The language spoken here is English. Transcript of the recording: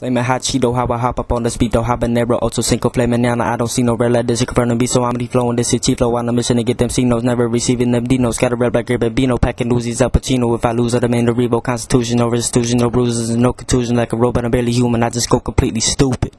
Flaming hot Cheeto, how I hop up on the speed though, habanero, also single flaming now. I don't see no red light. This is confirm me, so I'm flowing this is T-Flow on a mission to get them signals. never receiving them Dinos. Got a red black no packing Uzis Al Pacino. If I lose, I demand a rebo. Constitution, no restitution, no bruises, no contusion. Like a robot, I'm barely human, I just go completely stupid.